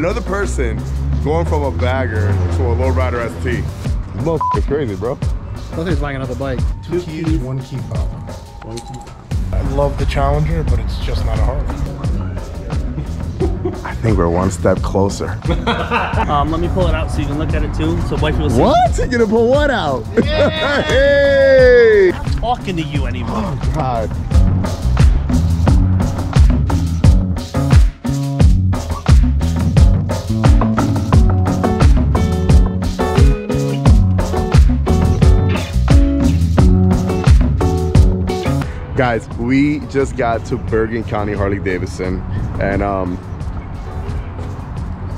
another person going from a bagger to a lowrider ST. This crazy, bro. I thought buying another bike. Two keys, one key fob. One key fob. I love the Challenger, but it's just not a Harley. I think we're one step closer. Um, let me pull it out so you can look at it too. So wifey will see. What? You're gonna pull what out? hey! I'm not talking to you anymore. Oh, God. Guys, we just got to Bergen County Harley Davidson and um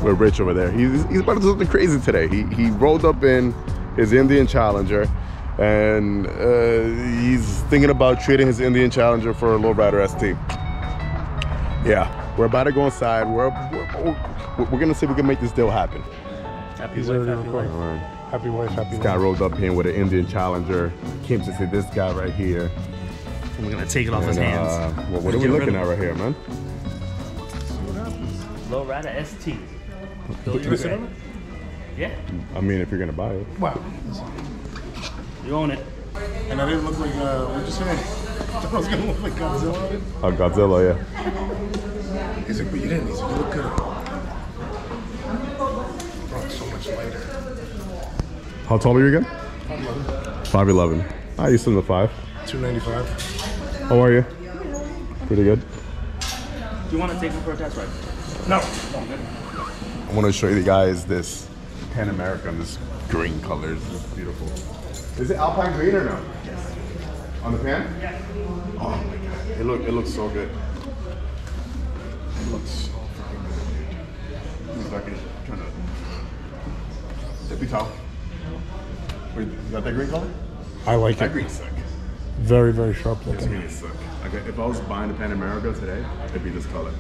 we're rich over there. He's, he's about to do something crazy today. He, he rolled up in his Indian Challenger and uh, he's thinking about trading his Indian Challenger for a lowrider ST. Yeah, we're about to go inside. We're, we're, we're gonna see if we can make this deal happen. Happy He's wife, already happy recording. life. All right. Happy wife, happy This guy rolled up here with an Indian Challenger. Came to see this guy right here. I'm gonna take it off his hands. uh, well, what are Get we looking at right here, man? Low Rider ST. Bill, you sit on it? Yeah, I mean, if you're gonna buy it. Wow. you own it. And I didn't look like, uh, what'd you say? I thought I was gonna look like Godzilla. Oh, Godzilla, yeah. He's like, but you didn't. He's like, you look good. Bro, it's so much lighter. How tall are you again? 5'11. Ah, you still in the five. 295. How are you? Pretty good. Do you want to take me for a test ride? No. I want to show you guys this Pan American, this green color. It's beautiful. Is it Alpine green or no? Yes. On the pan? Yeah. Oh my god, it look it looks so good. It looks so freaking good. He's like trying to. Tippy top. Wait, you got that green color? I like That it. green's sick. Very, very sharp This looking. green is sick. Like if I was buying a Pan America today, it'd be this color.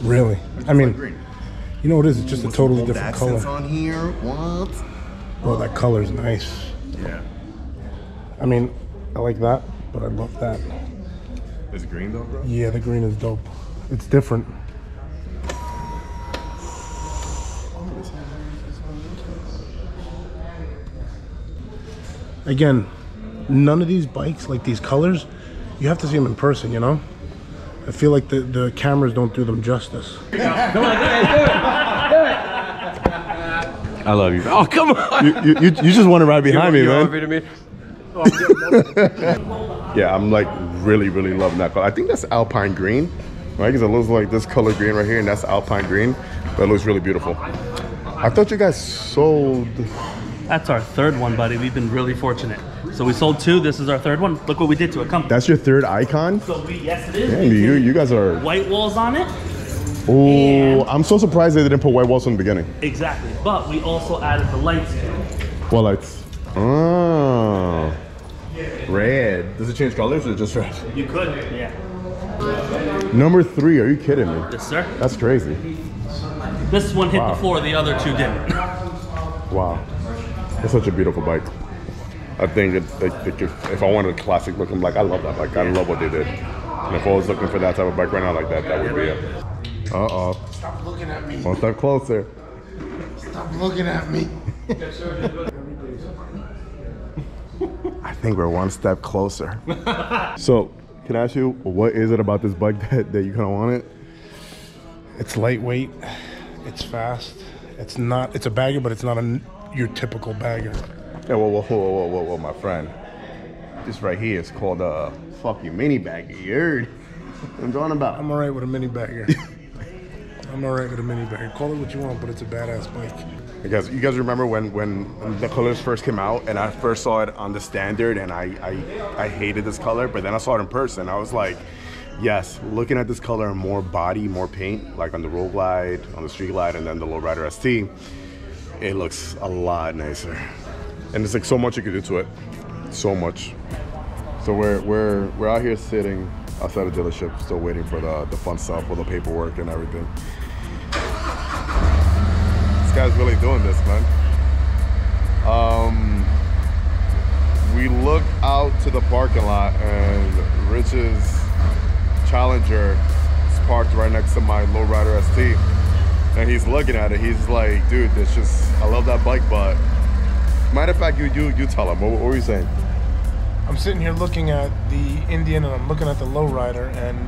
Really? I mean, green. you know what it is? It's just a totally different accents color. on here. What? Bro, that color's nice. Yeah. I mean, I like that, but I love that. Is it green though, bro? Yeah, the green is dope. It's different. Again, none of these bikes, like these colors, you have to see them in person, you know? I feel like the, the cameras don't do them justice. I love you. Oh, come on. You, you, you, you just want to ride behind me, you man. over to me? Oh, yeah, I'm like really, really loving that color. I think that's Alpine green, right? Because it looks like this color green right here, and that's Alpine green. But it looks really beautiful. I thought you guys sold. That's our third one, buddy. We've been really fortunate. So we sold two. This is our third one. Look what we did to it. Come. That's your third icon. so we yes, it is. Damn, you, you guys are. white walls on it. Oh, I'm so surprised they didn't put white walls in the beginning. Exactly. But we also added the lights. Well, lights. Oh, red. Does it change colors or just red? You could. Yeah. Number three. Are you kidding me? Yes, sir. That's crazy. This one hit Wow. the floor. The other two didn't. Wow, it's such a beautiful bike. I think it, it, it could- if I wanted a classic look, I'm like, I love that bike. I love what they did. And if I was looking for that type of bike right now like that, that would be it. Uh oh. Stop looking at me. One step closer. Stop looking at me. I think we're one step closer. so, can I ask you, what is it about this bike that, that you kind of want it? It's lightweight. It's fast. It's not. It's a bagger, but it's not a, your typical bagger. Yeah, whoa, whoa, whoa, whoa, whoa, whoa, my friend. This right here is called uh, a fucking mini bagger. You heard? I'm talking about. I'm alright with a mini bagger. I'm alright with a mini bagger. Call it what you want, but it's a badass bike. You guys, you guys remember when when the colors first came out, and I first saw it on the standard, and I I, I hated this color, but then I saw it in person. I was like, yes, looking at this color, more body, more paint, like on the Road Glide, on the Street Glide, and then the Lowrider ST, it looks a lot nicer. And there's like so much you could do to it, so much. So we're we're we're out here sitting outside the dealership, still waiting for the the fun stuff, for the paperwork and everything. This guy's really doing this, man. Um, we look out to the parking lot, and Rich's Challenger is parked right next to my lowrider ST. and he's looking at it. He's like, dude, it's just I love that bike, but matter of fact, you you you tell him. What, what were you saying? I'm sitting here looking at the Indian and I'm looking at the Lowrider, and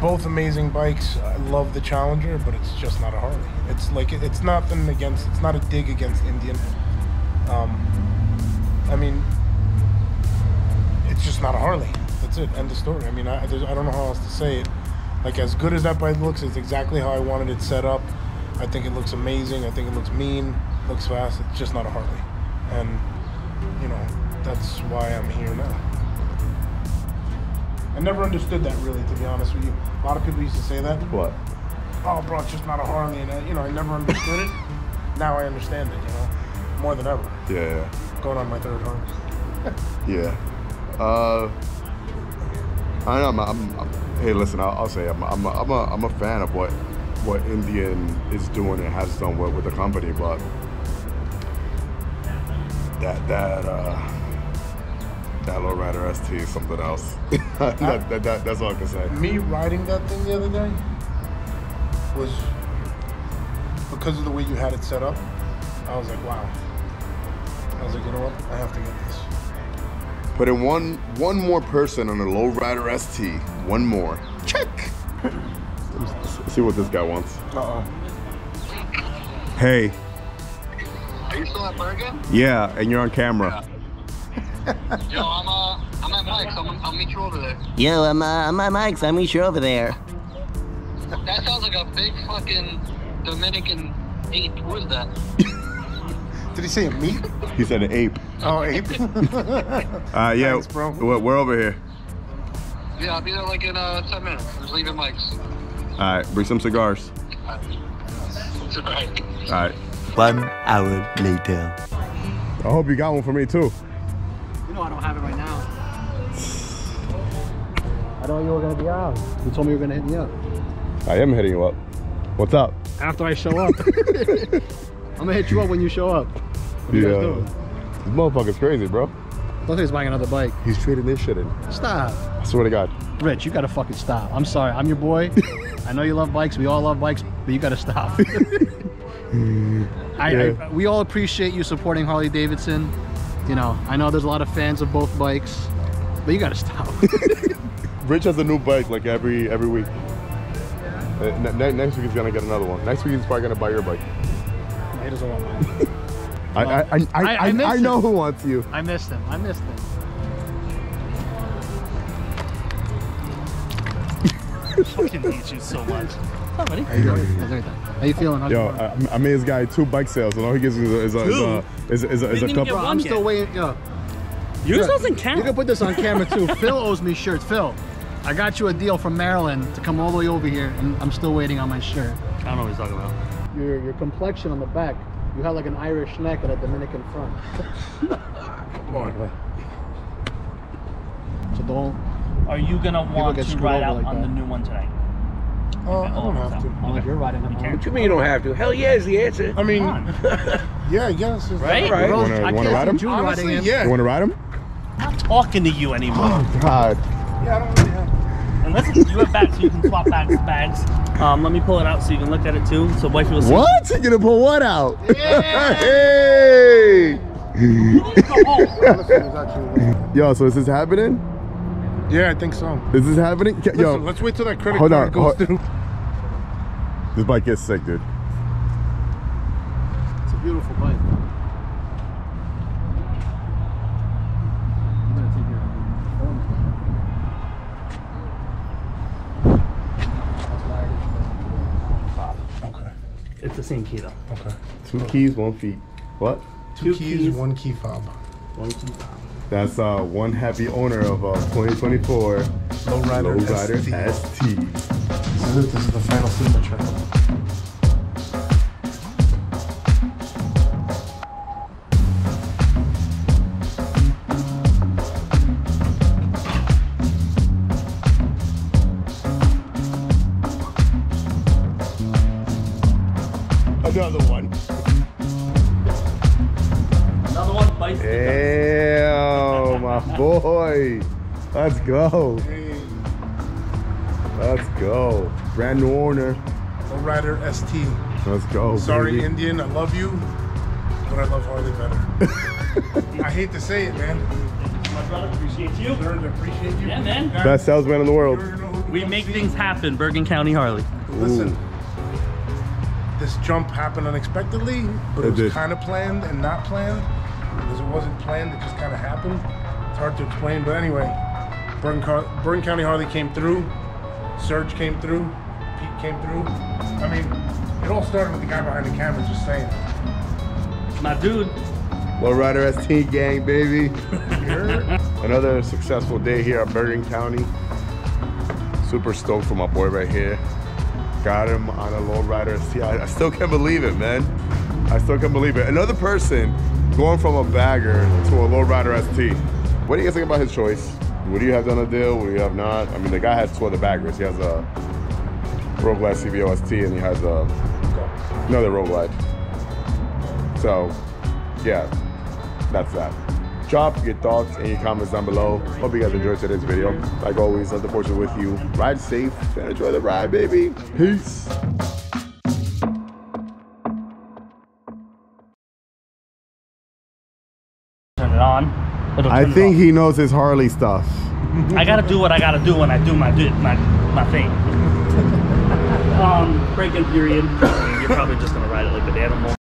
both amazing bikes. I love the Challenger, but it's just not a Harley. It's like it's nothing against. It's not a dig against Indian. Um, I mean, it's just not a Harley. That's it. End of story. I mean, I, I don't know how else to say it. Like as good as that bike looks, it's exactly how I wanted it set up. I think it looks amazing. I think it looks mean, looks fast. It's just not a Harley, and you know that's why I'm here now. I never understood that really, to be honest with you. A lot of people used to say that. What? Oh, bro, it's just not a Harley, and I, you know, I never understood it. Now I understand it. You know, more than ever. Yeah, Going on my third Harley. yeah. Uh, I know. I'm, I'm, I'm- hey, listen. I'll, I'll say I'm, I'm, a, I'm, a, I'm a fan of what what Indian is doing and has done with, with the company, but that that uh, that lowrider ST is something else. that, that, that, that's all I can say. Me riding that thing the other day was because of the way you had it set up. I was like, wow. I was like, you know what? I have to get this. Putting one one more person on a lowrider ST. One more. Check. Let's see what this guy wants. Uh oh. Hey. Are you still at Bergen? Yeah, and you're on camera. Yo, I'm uh, I'm at Mike's. I'm, I'll meet you over there. Yo, I'm, uh, I'm at Mike's. I'll meet you over there. That sounds like a big fucking Dominican ape. Who is that? Did he say a meat? He said an ape. Oh, ape. Uh, yeah, Thanks, bro. We're, we're over here. Yeah, I'll be there like in uh 10 minutes. I'm just leaving Mike's. All right, bring some cigars. Alright. All right. One hour later. I hope you got one for me too. You know I don't have it right now. I know you were gonna be out. You told me you were gonna hit me up. I am hitting you up. What's up? After I show up. I'm gonna hit you up when you show up. What you guys Yeah. doing? This motherfucker's crazy, bro. Don't think he's buying another bike. He's trading this shit in. Stop. I swear to God. Rich, you gotta fucking stop. I'm sorry. I'm your boy. I know you love bikes. We all love bikes, but you gotta stop. I, Yeah. I, we all appreciate you supporting Harley Davidson. You know, I know there's a lot of fans of both bikes, but you gotta stop. Rich has a new bike like every every week. Uh, ne- ne- next week he's gonna get another one. Next week he's probably gonna buy your bike. he doesn't want mine. I I I, I, I- I I, know who wants you. I missed him. I missed him. fucking hate you so much. What's up, buddy? How's everything? How you feeling? How's Yo. I, I made this guy two bike sales, and all he gives me is a is a, is a, is a, is a, is a couple. Bro, I'm one still waiting. Yo, Yours doesn't you can put this on camera too. Phil owes me shirts. Phil, I got you a deal from Maryland to come all the way over here, and I'm still waiting on my shirt. I don't know what he's talking about. Your your complexion on the back, you have like an Irish neck and a Dominican front. Come on. Anyway. So don't. Are you gonna want to ride out like on that. the new one tonight? Oh, I don't have to. Unless you're riding them. can't. home. What you mean you don't have to? Hell yeah is the answer. I mean, Come yeah, I guess. it's- Right? Right. Rose, Wanna- I wanna ride him? Honestly, yeah. You want to ride him? I'm not talking to you anymore. Oh, God. Yeah, I don't really have. And listen, you have bags, so you can swap bags. Bags. Um, let me pull it out so you can look at it too, so wifey will see. What? You're gonna pull what out? hey! You need to go home. Honestly, it's actually- Yo, so is this happening? Yeah, I think so. Is this happening? Ca- Listen, Yo, let's wait till that credit hold card on, goes hold- through. this bike gets sick, dude. It's a beautiful bike. You better take your phone. That's why I didn't- It's the same key though. Okay. Two keys, one feet. What? Two, keys, one key fob. One key. Fob. That's uh, one happy owner of uh, 2024 Lowrider Lowrider ST. ST. This is. This is the final signature. Another one the Damn, my boy. Let's go. Let's go. Brand new owner. Rider ST. Let's go. Sorry, baby. Indian, I love you, but I love Harley better. I hate to say it, man. My brother, appreciate you. Learned to appreciate you. Yeah, man. Guys, Best salesman in the world. you already know who We make see. things happen, Bergen County Harley. Listen, this jump happened unexpectedly, but It it was kind of planned and not planned. Because it wasn't planned, it just kind of happened. It's hard to explain, but anyway, Bergen, Car- Bergen County Harley came through, Serge came through, Pete came through. I mean, it all started with the guy behind the camera just saying. My dude. Lowrider ST gang, baby. Another successful day here at Bergen County. Super stoked for my boy right here. Got him on a lowrider ST. I, I still can't believe it, man. I still can't believe it. Another person going from a bagger to a lowrider ST. What do you guys think about his choice? Do you have done a deal? Do you have not? I mean, the guy has two other baggers. He has a Road Glide CVO ST and he has a, another Road Glide. So, yeah, that's that. Drop your thoughts and your comments down below. Hope you guys enjoyed today's video. Like always, love the fortune with you. Ride safe and enjoy the ride, baby. Peace. Turn it on. It'll I it think off. he knows his Harley stuff. I gotta do what I gotta do when I do my do my my thing. um, break-in period. You're probably just gonna ride it like an animal.